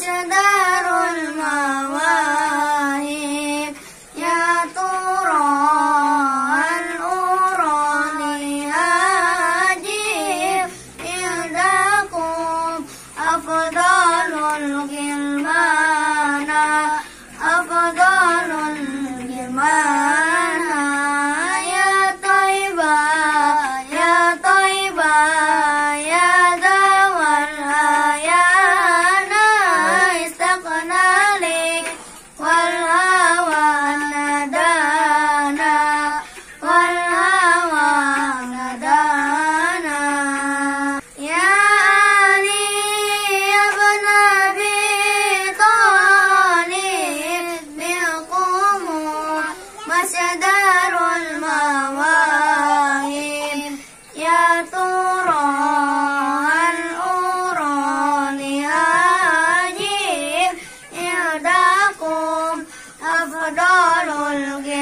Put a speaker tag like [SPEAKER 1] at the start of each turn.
[SPEAKER 1] مصدر المواهب. يا ترى هل أراني أجيب عندكم أفضل الغلمان. أفضل الغلمان. مسدار المواهب. يا ترى هل أرى لهاجم إرداكم أفضل الجهاد